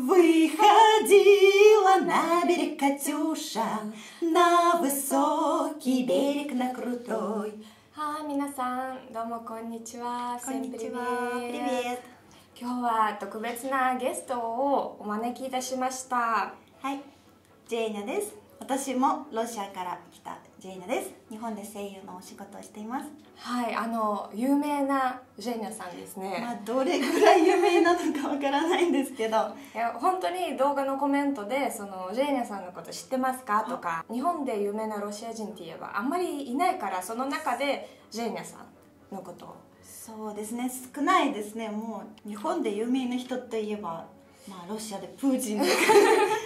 Выходила на берег Катюша, на высокий берег, на крутой. はい、皆さん、どうもこんにちは。 Конничева. Всем Привет. 今日は特別なゲストをお招きいたしました。はい、ジェイナです。 私もロシアから来たジェイナです。日本で声優のお仕事をしています。はい、あの有名なジェイナさんですね。まあどれぐらい有名なのかわからないんですけど、いや本当に動画のコメントでそのジェイナさんのこと知ってますか？とか日本で有名なロシア人って言えばあんまりいないからその中でジェイナさんのことをそうですね少ないですね。もう日本で有名な人といえば、まあロシアでプーチンとか、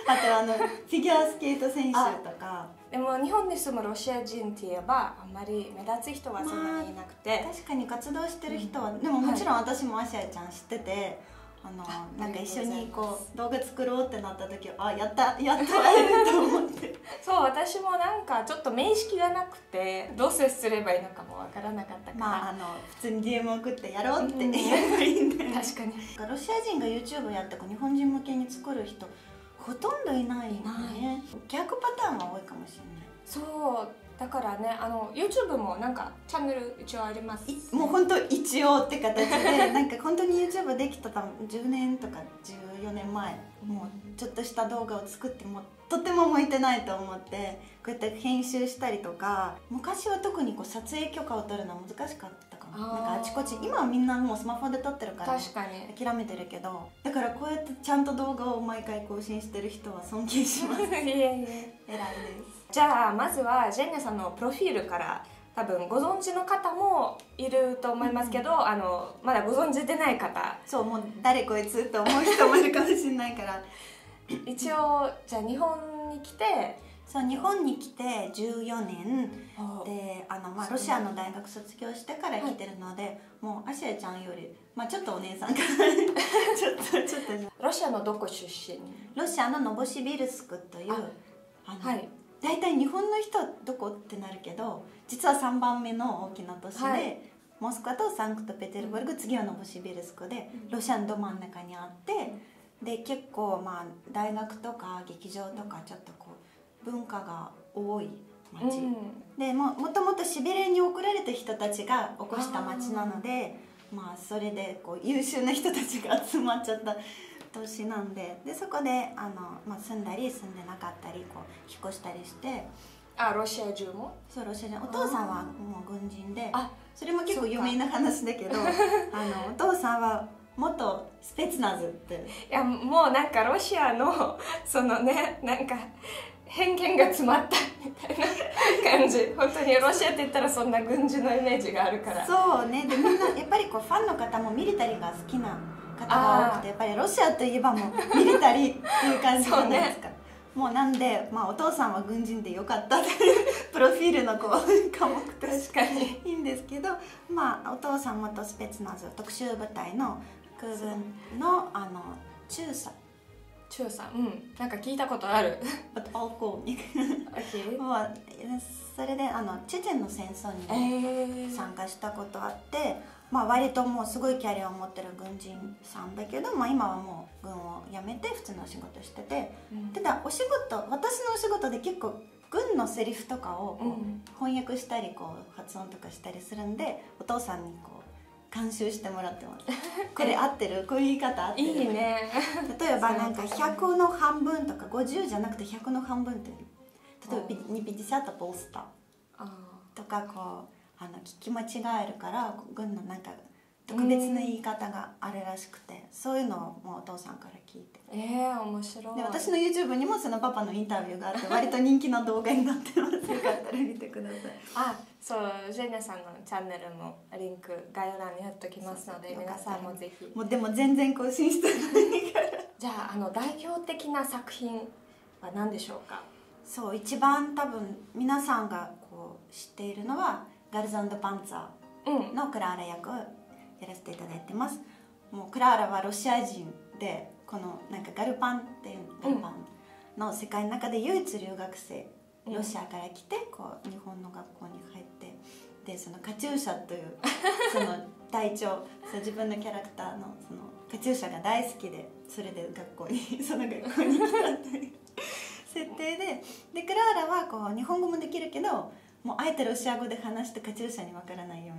あとあのフィギュアスケート選手とか。でも日本に住むロシア人って言えばあんまり目立つ人はそんなにいなくて、確かに活動してる人は、でももちろん私もアシアちゃん知ってて、あのあなんか一緒にこう動画作ろうってなった時はあやったやっと会えると思って。そう私もなんかちょっと面識がなくてどう接すればいいのかもわからなかったから、まああの普通に DM 送ってやろうってうん。言えばいいんで。確かに。ロシア人が YouTube やって日本人向けに作る人ほとんどいないよね。逆パターンは多いかもしれない。そうだからねあの YouTube もなんかチャンネル一応あります。いもう本当一応って形で なんか本当に YouTube できた多分10年とか14年前もうちょっとした動画を作ってもとても向いてないと思ってこうやって編集したりとか昔は特にこう撮影許可を取るのは難しかったかも。なんかあちこち今はみんなもうスマホで撮ってるから確かに。諦めてるけどだからこうやってちゃんと動画を毎回更新してる人は尊敬します。いえいえ。偉いですじゃあまずはジェンニャさんのプロフィールから多分ご存知の方もいると思いますけど、あのまだご存知でない方。そうもう誰こいつって思う人もいるかもしれないから。一応じゃあ日本に来てそう日本に来て14年でであの、まあ、ロシアの大学卒業してから来てるので、もうアシアちゃんより、まあ、ちょっとお姉さんかな。ちょっとちょっと。ロシアのどこ出身？ロシアのノボシビルスクというああの、はい大体日本の人はどこってなるけど実は3番目の大きな都市で、はい。モスクワとサンクトペテルブルク、次はノボシビルスクでロシアのど真ん中にあって、で結構まあ大学とか劇場とかちょっとこう文化が多い町、うん。でももともとシベリアに送られた人たちが起こした町なのでまあそれでこう優秀な人たちが集まっちゃった都市なんででそこであの、まあ、住んだり住んでなかったりこう引っ越したりして。あロシア中も？そうロシア人お父さんはもう軍人であそれも結構有名な話だけど あのお父さんは元スペツナズって。いやもうなんかロシアのそのねなんか偏見が詰まったみたいな感じ。本当にロシアって言ったらそんな軍事のイメージがあるから。そうね。でみんなやっぱりこうファンの方もミリタリーが好きな方が多くてやっぱりロシアといえばもうミリタリーっていう感じじゃないですか。ね、もうなんで、まあ、お父さんは軍人でよかったというプロフィールのこう 科目としていいんですけど、まあ、お父さん元スペツナズ特殊部隊の空軍のあの中佐。中佐。うん。なんか聞いたことある。それであのチェチェンの戦争に参加したことあって、えーまあ、割ともうすごいキャリアを持ってる軍人さんだけど、まあ、今はもう軍を辞めて普通のお仕事してて。うん。ただお仕事私のお仕事で結構軍のセリフとかをこう、うん。翻訳したりこう発音とかしたりするんでお父さんにこう監修してもらってます。これ合ってる？こういう言い方合ってる？いいね。例えばなんか100の半分とか50じゃなくて100の半分って例えば「2 50ポスター」あとかこうあの聞き間違えるから軍のなんか特別な言い方があるらしくて、そういうのをもうお父さんから聞いて。ーえー、面白い。で私の YouTube にもそのパパのインタビューがあって 割と人気の動画になってます。よかったら見てください。あそうジェネさんのチャンネルもリンク概要欄に貼っときますので皆さんもぜひ。もうでも全然更新してない。か らじゃああの代表的な作品は何でしょうか？そう一番多分皆さんがこう知っているのはガルズパンツァうん。ーのクラーラ役をやらせていただいてます。もうクラーラはロシア人でこのなんかガルパンっていうガルパンの世界の中で唯一留学生、うんロシアから来てこう日本の学校に入ってでそのカチューシャという その隊長そう自分のキャラクターのそのカチューシャが大好きでそれで学校に その学校に来たという設定ででクラーラはこう日本語もできるけどもうあえてロシア語で話してカチューシャに分からないよ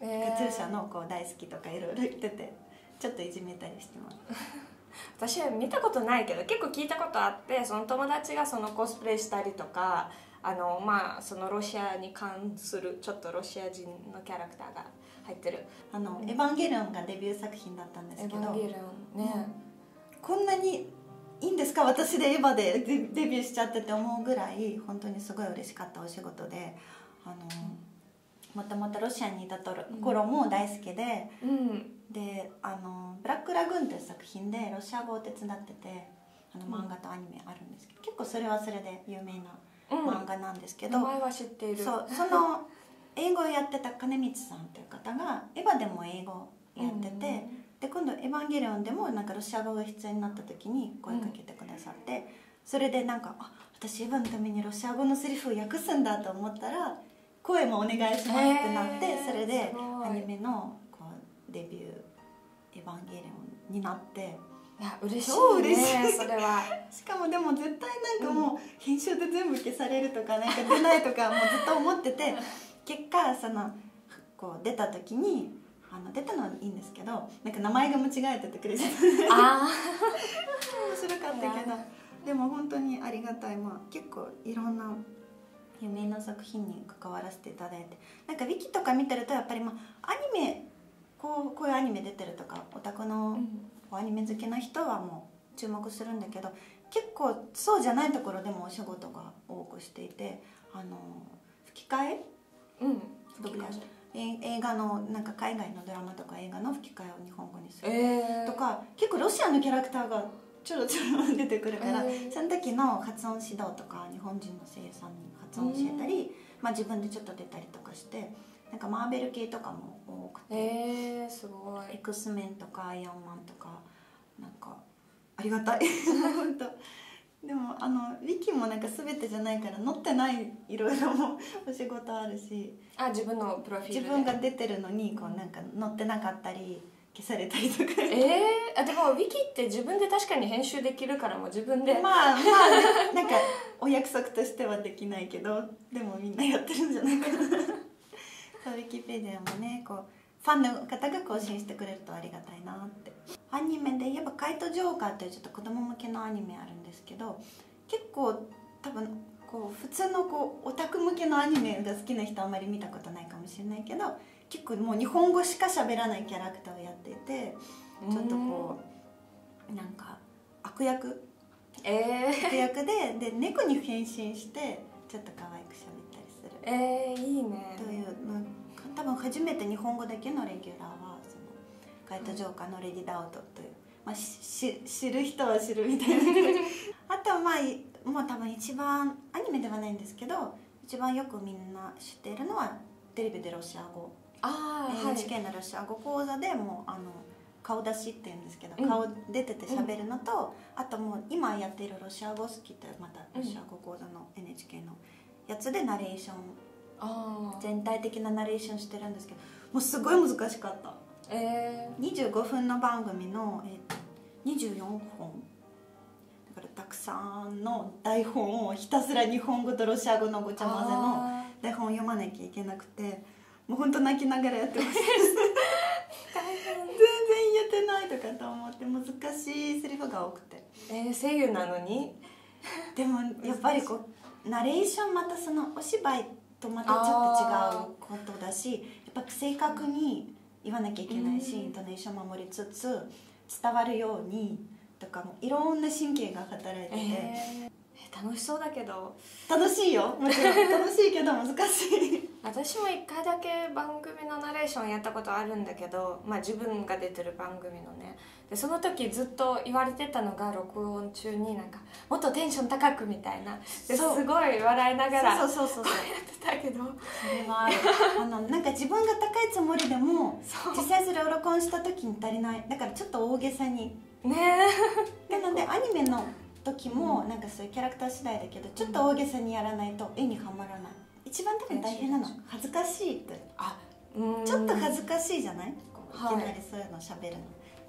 うに、えー。カチューシャのこう大好きとかいろいろ言っててちょっといじめたりしてます私は見たことないけど結構聞いたことあってその友達がそのコスプレしたりとかあのまあそのロシアに関するちょっとロシア人のキャラクターが入ってる。あの、エヴァンゲリオンがデビュー作品だったん「ですけどエヴァンゲリオン」ね、こんなにいいんですか？私でエヴァでデデビューしちゃってって思うぐらい本当にすごい嬉しかったお仕事であのもともとロシアにいた頃も大好きで、うん。であの「ブラックラグーン」という作品でロシア語を手伝っててあの漫画とアニメあるんですけど、結構それはそれで有名なうん。漫画なんですけど、名前は知っている。そうその英語をやってた金光さんという方がエヴァでも英語やってて、で今度「エヴァンゲリオン」でもなんかロシア語が必要になった時に声かけてくださって、それでなんかあ私エヴァのためにロシア語のセリフを訳すんだと思ったら声もお願いしますってなって、それでアニメのこうデビュー「エヴァンゲリオン」になって。いや嬉しいね超嬉しい。それは。しかもでも絶対なんかもう編集で全部消されるとかなんか出ないとかもうずっと思ってて結果そのこう出た時にあの出たのはいいんですけどなんか名前が間違えててクレジットであ面白かったけど。でも本当にありがたい、まあ、結構いろんな有名な作品に関わらせていただいて。なんかウィキとか見てるとやっぱりまあアニメこうこういうアニメ出てるとかオタクあ、のうん。アニメ好きな人はもう注目するんだけど結構そうじゃないところでもお仕事が多くしていてあの吹き替え？うん。吹き替え。え映画のなんか海外のドラマとか映画の吹き替えを日本語にする。えー、とか結構ロシアのキャラクターがちょろちょろ出てくるから、へー。その時の発音指導とか日本人の声優さんに発音教えたり、まあ、自分でちょっと出たりとかしてなんかマーベル系とかも多くて、えー、すごい。X メンとかアイアンマンとかなんかありがたい。本当でもあのウィキもなんか全てじゃないから載ってないいろいろも お仕事あるし。あ自分のプロフィールで。自分が出てるのにこうなんか載ってなかったり消されたりとか。えー、あでもウィキって自分で確かに編集できるからもう自分で、まあまあねなんかお約束としてはできないけどでもみんなやってるんじゃないかな。そうウィキペディアもねこうファンの方が更新してくれるとありがたいなってアニメで言えば「カイト・ジョーカー」というちょっと子供向けのアニメあるんですけど結構多分こう普通のこうオタク向けのアニメが好きな人はあまり見たことないかもしれないけど結構もう日本語しか喋らないキャラクターをやっていてちょっとこうなんか悪役えー、悪役でで猫に変身してちょっと可愛く喋ったりする。えー、いいね。というの多分初めて日本語だけのレギュラーはカイト・ジョーカーのレディ・ダウトという、まあ、し知る人は知るみたいなあとはまあもう多分一番アニメではないんですけど一番よくみんな知っているのはテレビでロシア語ああはい NHK のロシア語講座でもうあの顔出しって言うんですけど、うん顔出てて喋るのと、あともう今やっているロシア語好きというまたロシア語講座の NHK のやつでナレーションあー全体的なナレーションしてるんですけどもうすごい難しかったえ25分の番組の、えーと24本。だからたくさんの台本をひたすら日本語とロシア語のごー、ちゃ混ぜのあ台本を読まなきゃいけなくてもう本当泣きながらやってましたー大変。全然言えてないとかと思って難しいセリフが多くて。えー、声優なのに？でもやっぱりこうナレーションまたそのお芝居とまたちょっと違うことだしやっぱ正確に言わなきゃいけないし、うん。イントネーション守りつつ伝わるようにとかもいろんな神経が働いてて、えー。楽しそうだけど。楽しいよ。もちろん。楽しいけど難しい。私も一回だけ番組のナレーションやったことあるんだけど、まあ、自分が出てる番組のねでその時ずっと言われてたのが録音中になんかもっとテンション高くみたいな。ですごい笑いながらそうそうそうそう。やってたけど。それはあのなんか自分が高いつもりでも実際それを録音した時に足りない。だからちょっと大げさに。ね。なのでアニメの時もなんかそういうキャラクター次第だけどちょっと大げさにやらないと絵にはまらない。一番多分大変なの。恥ずかしいって。あうん。ちょっと恥ずかしいじゃない？こうい。はいきなりそういうの喋るの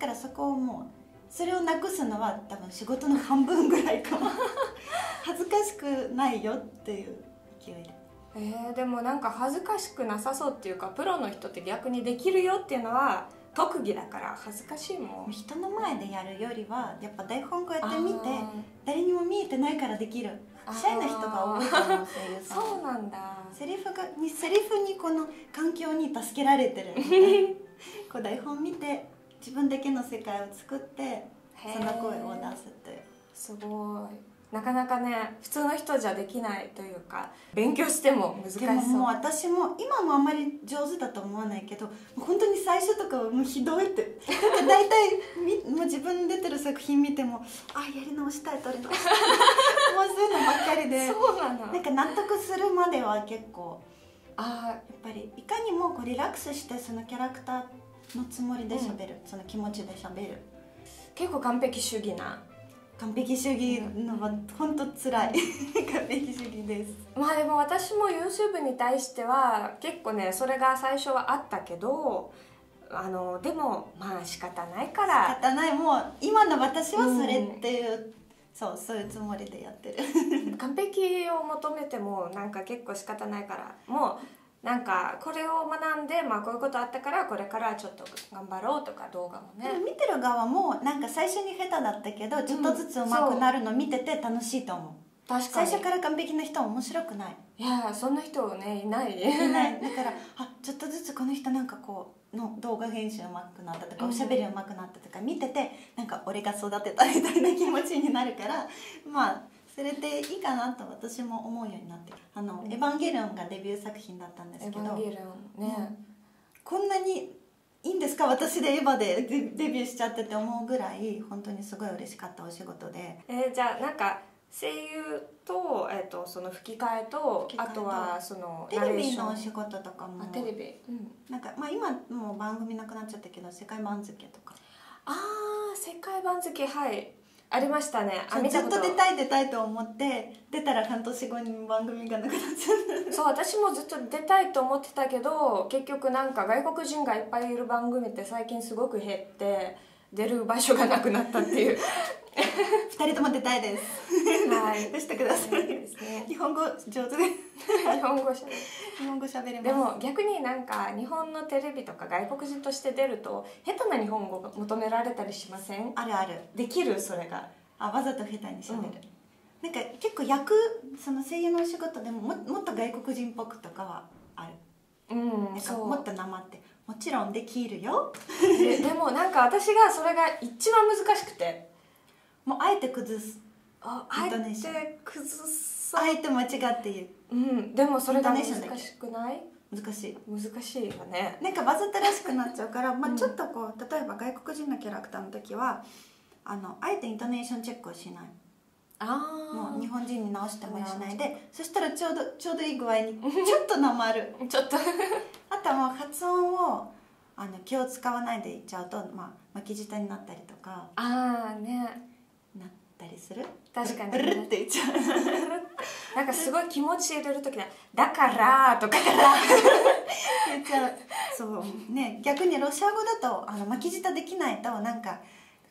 からそこをもうそれをなくすのは多分仕事の半分ぐらいかも。恥ずかしくないよっていう勢いでえー、でもなんか恥ずかしくなさそうっていうかプロの人って逆にできるよっていうのは特技だから恥ずかしいもん。人の前でやるよりはやっぱ台本こうやって見てあ誰にも見えてないからできるシャイな人が多いと思う声優ーさん。そうなんだ。セリフがにセリフにこの環境に助けられてる こう台本見て自分だけの世界を作ってその声を出すっていう。すごい。なかなかね普通の人じゃできないというか勉強しても難しそう。でももう私も今もあんまり上手だと思わないけど本当に最初とかはもうひどいって。だって大体み もう自分出てる作品見てもあやり直したい撮り直したい。もうそういうのばっかりで。そうなの。なんか納得するまでは結構あやっぱりいかにもこうリラックスしてそのキャラクターのつもりで喋る、その気持ちで喋る。ー結構完璧主義な。完璧主義のは本当つらい完璧主義です。まあでも私も YouTube に対しては結構ねそれが最初はあったけどあのでもまあ仕方ないから。仕方ない。もう今の私はそれっていう、そうそういうつもりでやってる。完璧を求めてもなんか結構仕方ないから。もうなんかこれを学んで、まあ、こういうことあったからこれからちょっと頑張ろうとか動画もね。見てる側もなんか最初に下手だったけどちょっとずつ上手くなるの見てて楽しいと思う、確かに。最初から完璧な人は面白くない。いやそんな人ねいない。いない。だからあちょっとずつこの人なんかこうの動画編集上手くなったとかうん。おしゃべり上手くなったとか見ててなんか俺が育てたみたいな気持ちになるからまあそれでいいかなと私も思うようになってる。あの、うん。エヴァンゲリオンがデビュー作品だったんですエけど。ヴァンゲリオンね、こんなにいいんですか？私でエヴァでデ デビューしちゃってって思うぐらい本当にすごい嬉しかったお仕事で。えーじゃあなんか声優と,、えー、とその吹き替えとあとはそのテレビのお仕事とかも。あテレビ、うん、なんか、まあ、今もう番組なくなっちゃったけど世界番付とか。ああ世界番付はいありましたね。あそうずっ見たこと。と出たい出たいと思って出たら半年後に番組がなくなっちゃうそう私もずっと出たいと思ってたけど結局なんか外国人がいっぱいいる番組って最近すごく減って出る場所がなくなったっていう。二人とも出たいです。はい。出してください。ですね。日本語上手で。日本語しゃべる。日本語喋れます。でも逆になんか日本のテレビとか外国人として出ると下手な日本語が求められたりしません？あるある。できるそれが。あわざと下手に喋る、なんか結構役その声優のお仕事でもももっと外国人っぽくとかはある。うんなんかそう。もっとなまってもちろんできるよ。で でもなんか私がそれが一番難しくて。もうあえて崩す。あイントネーション。て崩そうあえて間違って言う。うん。でもそれが難しくない？難しい。難しいよね。なんかわざとらしくなっちゃうから、まあ、うん。ちょっとこう例えば外国人のキャラクターの時はあのあえてイントネーションチェックをしない。あもう日あ本人に直してもしないでそしたらちょうどちょうどいい具合に ちょっとなまる。ちょっと。あとはもう発音をあの気を使わないで言っちゃうと、まあ、巻き舌になったりとかああね。なったりする？確かにブルルって言っちゃう。なんかすごい気持ち入れる時だだからとか 言っちゃう。そうね逆にロシア語だとあの巻き舌できないとなんか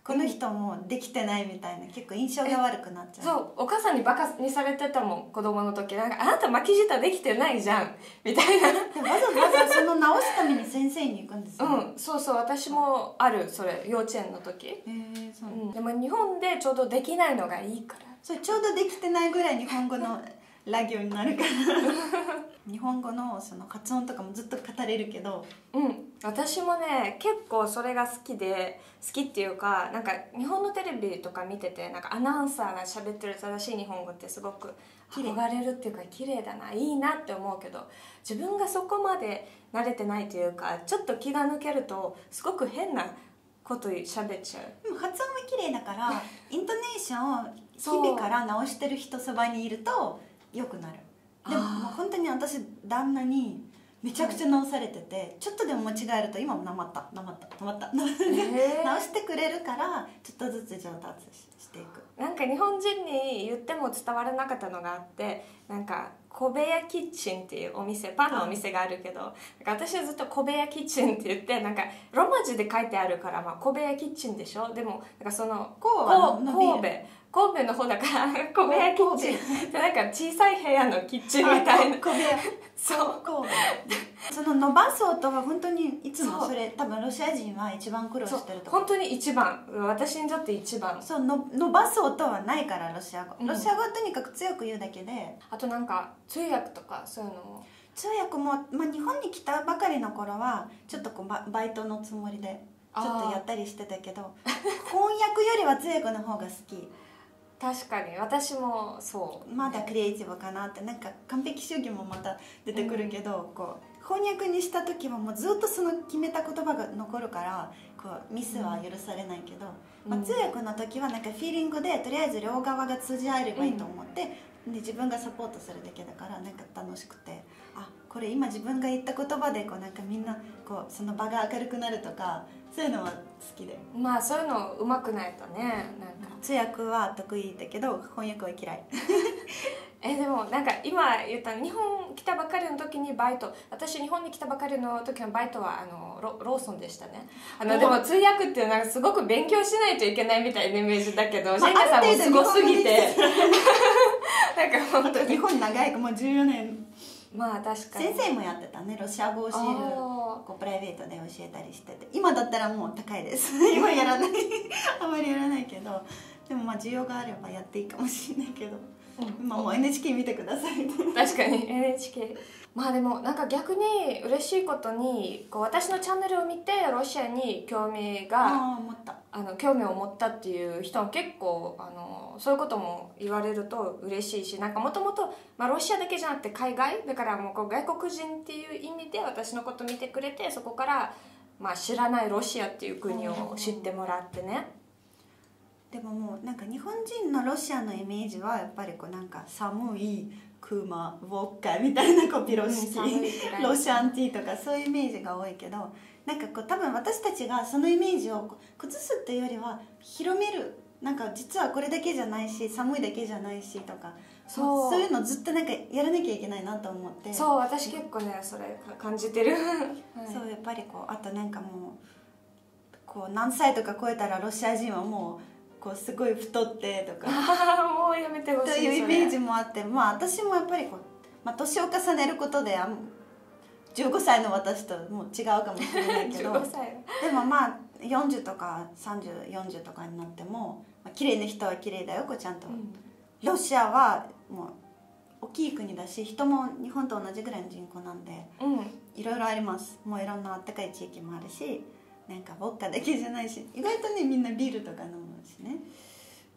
この人もできてないみたいな結構印象が悪くなっちゃう。そうお母さんにバカにされてたもん子供の時。なんかあなた巻き舌できてないじゃんみたいな。でわざわざその直すために先生に行くんですよ、うんそうそう私もあるそれ幼稚園の時、へえそう、うん、でも日本でちょうどできないのがいいから。それちょうどできてないぐらい日本語の ラ行になるから。日本語のその発音とかもずっと語れるけどうん私もね結構それが好きで好きっていうかなんか日本のテレビとか見ててなんかアナウンサーが喋ってる正しい日本語ってすごく憧れるっていうか綺麗だないいなって思うけど自分がそこまで慣れてないというかちょっと気が抜けるとすごく変なこと喋っちゃう。でも発音は綺麗だから イントネーションを日々から直してる人そばにいると良くなる。でも本当に私旦那にめちゃくちゃ直されてて、ちょっとでも間違えると今もなまった。なまった。なまった。直へー。してくれるからちょっとずつ上達ししていく。なんか日本人に言っても伝わらなかったのがあってなんか小部屋キッチンっていうお店パンのお店があるけど、なんか私はずっと小部屋キッチンって言ってなんかローマ字で書いてあるから、まあ、小部屋キッチンでしょ？でもなんかその神戸神戸の方だから 小部屋キッチン。でなんか小さい部屋のキッチンみたいな。小部屋そう。こうその伸ばす音は本当にいつもそれ多分ロシア人は一番苦労してると思う。本当に一番。私にとって一番。そうの伸ばす音はないからロシア語、うん。ロシア語はとにかく強く言うだけで。あとなんか通訳とかそういうのも。通訳も、まあ、日本に来たばかりの頃はちょっとこうババイトのつもりでちょっとやったりしてたけど翻訳よりは通訳の方が好き確かに私もそう。まだクリエイティブかなってなんか完璧主義もまた出てくるけど、こう翻訳にした時はもうずっとその決めた言葉が残るからこうミスは許されないけど、まあ、うん通訳の時はなんかフィーリングでとりあえず両側が通じ合えればいいと思って、で自分がサポートするだけだからなんか楽しくてあこれ今自分が言った言葉でこうなんかみんなこうその場が明るくなるとかそういうのは好きで。まあそういうのうまくないとねなんか。通訳は得意だけど翻訳は嫌い。えでもなんか今言った日本来たばかりの時にバイト私日本に来たばかりの時のバイトはあのロローソンでしたね。あのおでも通訳っていうのはすごく勉強しないといけないみたいなイメージだけど、まあジェイナさんもす。ごすぎて。程 なんか本当に。日本長いもう14年。まあ確かに。先生もやってたねロシア語を教えるあこうプライベートで教えたりしてて今だったらもう高いです。今やらない。あまりやらないけどでもまあ需要があればやっていいかもしれないけどーうん。今もう NHK 見てください。確かに。NHK まあでもなんか逆に嬉しいことにこう私のチャンネルを見てロシアに興味がああ思った。あの興味を持ったっていう人は結構あのそういうことも言われると嬉しいしなんかもともとロシアだけじゃなくて海外だからもうこう外国人っていう意味で私のこと見てくれてそこから、まあ、知らないロシアっていう国を知ってもらってね。でももうなんか日本人のロシアのイメージはやっぱりこうなんか寒いクマウォッカみたいなこうピロシキ、ロシアンティーとかそういうイメージが多いけどなんかこう多分私たちがそのイメージを崩すっていうよりは広める。なんか実はこれだけじゃないし寒いだけじゃないしとかそう。そういうのずっとなんかやらなきゃいけないなと思って。そう私結構ねそれか感じてる、はい。そうやっぱりこうあとなんかもうこう何歳とか超えたらロシア人はもうこうすごい太ってとか。ああもうやめてほしいというイメージもあってまあ私もやっぱりこう、まあ、年を重ねることであん15歳の私ともう違うかもしれないけど15歳でもまあ40とか3040とかになっても、まあ綺麗な人は綺麗だよこうちゃんと、ロシアはもう大きい国だし人も日本と同じぐらいの人口なんでうん、うん。いろいろあります。もういろんなあったかい地域もあるしなんかウォッカだけじゃないし意外とねみんなビールとか飲むしね。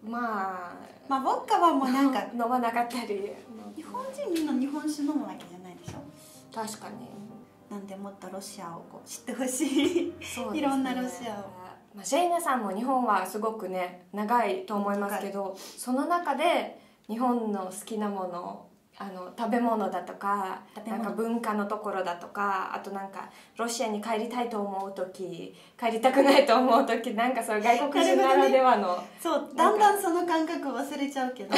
まあ。まあウォッカはもうなんか 飲まなかったり。日本人みんな日本酒飲むわけじゃないでしょ？確かに。なんでもっとロシアをこう知ってほしい。ね。いろんなロシアを。まあ、ジェイナさんも日本はすごくね長いと思いますけどその中で日本の好きなものあの食べ物だとかなんか文化のところだとかあとなんかロシアに帰りたいと思う時帰りたくないと思う時なんかそういう外国人ならではの、そうだんだんその感覚忘れちゃうけど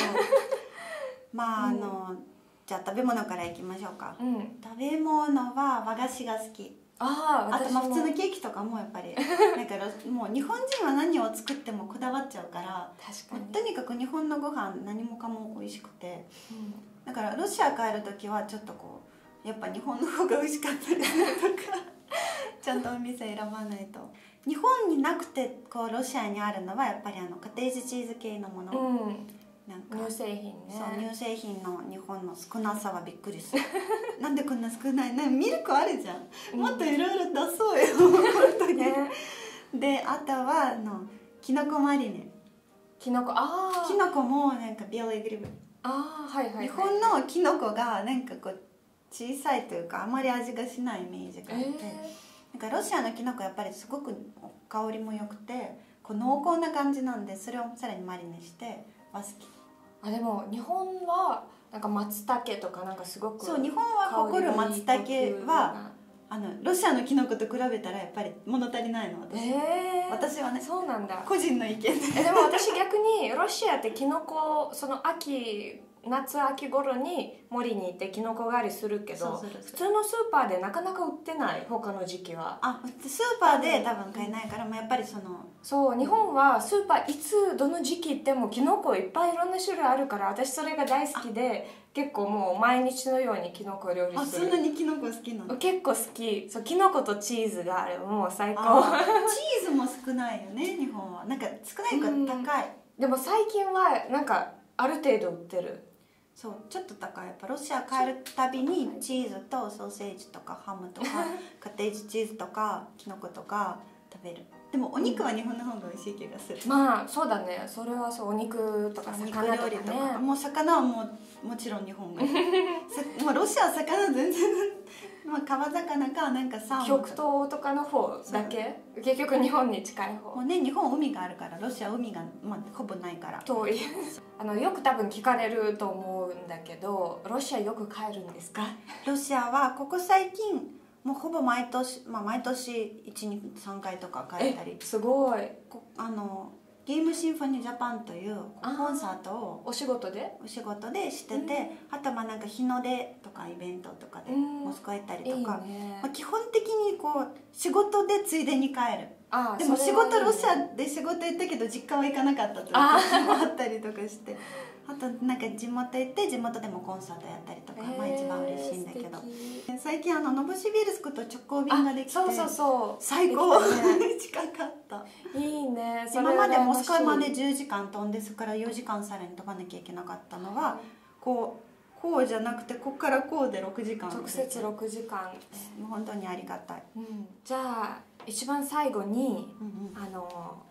まああうん。の、じゃあ食べ物からいきましょうか。うん、食べ物は和菓子が好き。あああとまあ普通のケーキとかもやっぱり なんかロもう日本人は何を作ってもこだわっちゃうから確かに、とにかく日本のご飯何もかも美味しくてうんだからロシア帰る時はちょっとこうやっぱ日本の方が美味しかったりとか ちゃんとお店選ばないと。日本になくてこうロシアにあるのはやっぱりあのカテージチーズ系のもの、うん。なんか乳製品ね。そう乳製品の日本の少なさはびっくりする。なんでこんな少ない？なミルクあるじゃん。もっといろいろ出そうよ本当に、ね。であとはあのきのこマリネ。きのこああきのこもなんかビオレグリブああはいはい、はい、日本のきのこがなんかこう小さいというかあまり味がしないイメージがあって、えなんかロシアのきのこやっぱりすごく香りも良くてこう濃厚な感じなんでそれをさらにマリネしては好きー、あでも日本はなんか松茸とかなんかすごくそう日本は誇る松茸はあのロシアのきのこと比べたらやっぱり物足りないの私,、えー、私はねそうなんだ。個人の意見で。えでも私逆にロシアってキノコその秋夏秋頃に森に行ってキノコ狩りするけど普通のスーパーでなかなか売ってない他の時期は。あスーパーで多分買えないから、まあ、やっぱりそのそう日本はスーパーいつどの時期行ってもキノコいっぱいいろんな種類あるから私それが大好きで結構もう毎日のようにキノコ料理あそんするなにキノコ好きなの？結構好き。そうキノコとチーズがあるもう最高。あチーズも少ないよね日本は。なんか少ないから高い、でも最近はなんかある程度売ってるそうちょっと高いやっぱロシア帰るたびにチーズとソーセージとかハムとか カテージチーズとかキノコとか食べる。でもお肉は日本の方が美味しい気がする、まあそうだね。それはそうお肉とか肉魚とかね。料理とか。もう魚はもうもちろん日本がさ もうロシアは魚全然。まあ川魚かなんかサーモン極東とかの方だけ？結局日本に近い方。もうね日本海があるからロシア海が、まあ、ほぼないから。遠い。あのよく多分聞かれると思うんだけどロシアよく帰るんですか？ロシアはここ最近もうほぼ毎年、まあ、毎年123回とか帰ったり。すごい。こあのゲームシンフォニージャパンというコンサートをお仕事で？お仕事でしてて、あとまあなんか日の出とかイベントとかでうん。モスクワ行ったりとか、ね。まあ、基本的にこう仕事でついでに帰る。あでも仕事ロシアで仕事行ったけど実家は行かなかったというあ時もあったりとかしてあとなんか地元行って地元でもコンサートやったりとか、まあ一番嬉しいんだけど。最近あのノブシビルスクと直行便ができてそうそうそう。最高、ね近かった。いいね。今まで羨モスクワまでしい10時間飛んでそこから4時間さらに飛ばなきゃいけなかったのはこうこうじゃなくてここからこうで6時間直接6時間、もう本当にありがたい、うん、じゃあ一番最後にうんうん。あの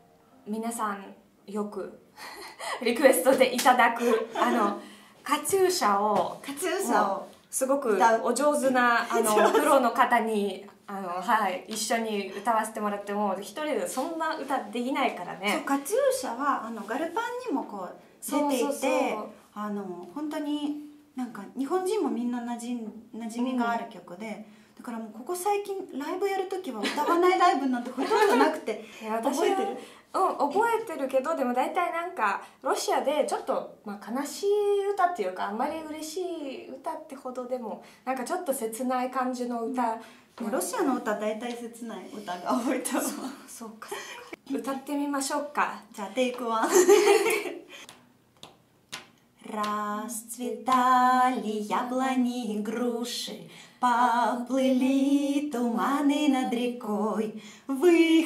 皆さんよく リクエストでいただくあのカチューシャをカチューシャをすごくお上手なあの プロの方にあの、はい、一緒に歌わせてもらっても一人でそんな歌できないからそうねカチューシャはあのガルパンにもこう出ていてそうそうそう。あの本当になんか日本人もみんな馴染馴染みがある曲で、だからもうここ最近ライブやる時は歌わないライブなんてほとんどなくて 私覚えてる？うん覚えてるけどでも大体なんかロシアでちょっと、まあ、悲しい歌っていうかあんまり嬉しい歌ってほどでもなんかちょっと切ない感じの歌、もうロシアの歌大体切ない歌が多いと思うそうか歌ってみましょうかじゃあテイクワン Расцветали яблони и груши, Поплыли туманы над рекой. Выходила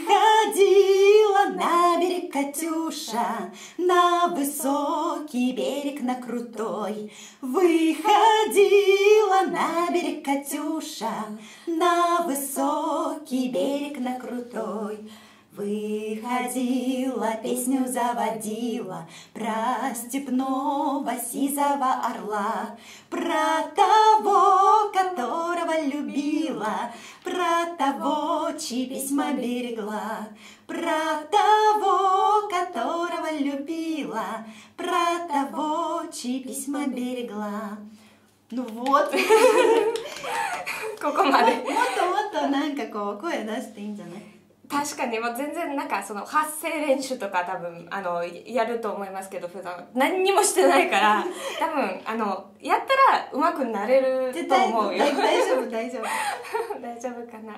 на берег Катюша, На высокий берег, на крутой. Выходила на берег Катюша, На высокий берег, на крутой. Выходила, песню заводила Про степного сизого орла Про того, которого любила Про того, чьи письма берегла Про того, которого любила Про того, чьи письма берегла Ну вот ここまでもっともっとなんかこう声出していいんじゃない 確かにもう全然なんかその発声練習とか多分あのやると思いますけど普段。何にもしてないから 多分あのやったら上手くなれると思うよ。大大丈夫大丈夫。大丈夫かな。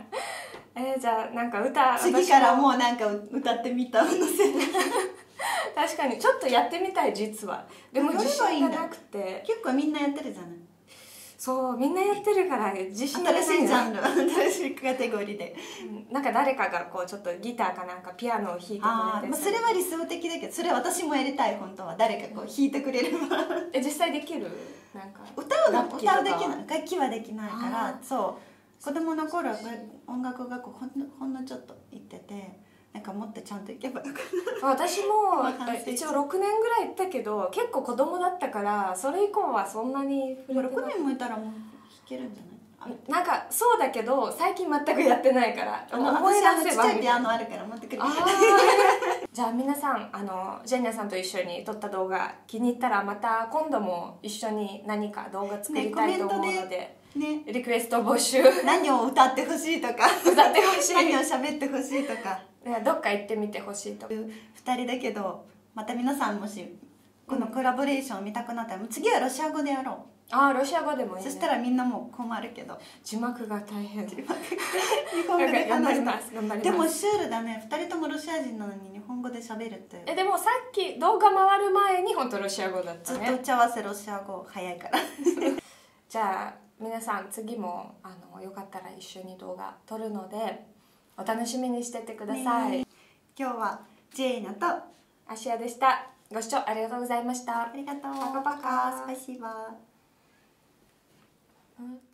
えー、じゃあなんか歌次からも。うなんか歌ってみたのせ私 確かにちょっとやってみたい実は。でも自信がなくて。結構みんなやってるじゃないそうみんなやってるから自信新しいジャンル新しいカテゴリーで。うんなんか誰かがこうちょっとギターかなんかピアノを弾いてくれてまあ、それは理想的だけどそれ私もやりたい本当は。誰かこう弾いてくれれば。え実際できる？なんか歌うの楽歌うできない楽器はできないかあらそう。子供の頃が音楽学校ほんのほんのちょっと行っててなんかもっとちゃんと行けばよかっ私も一応6年ぐらい行ったけど結構子供だったからそれ以降はそんなにた触れてな6年もいたらもう弾けるんじゃない？あなんかそうだけど最近全くやってないから思い出せばゃいピアノあるから持ってくる。じゃあ皆さんあのジェニアさんと一緒に撮った動画気に入ったらまた今度も一緒に何か動画作りたいと思うので,、ねリクエスト募集。何を歌ってほしいとか。歌ってほしい。何を喋ってほしいとか。ねどっか行ってみてほしいと。2人だけどまた皆さんもしこのコラボレーション見たくなったらもう次はロシア語でやろう。ああロシア語でもいい、ね、そしたらみんなもう困るけど。字幕が大変。日本語で頑張ります頑張ります。でもシュールだね。2人ともロシア人なのに日本語で喋るってえでもさっき動画回る前に本当ロシア語だったずっと打ねち合わせロシア語早いから。じゃあ皆さん次もあのよかったら一緒に動画撮るのでお楽しみにしててください、ね今日はジェイナとあアシアでした。ご視聴ありがとうございました。りがとう。パカパカ。スパシバうん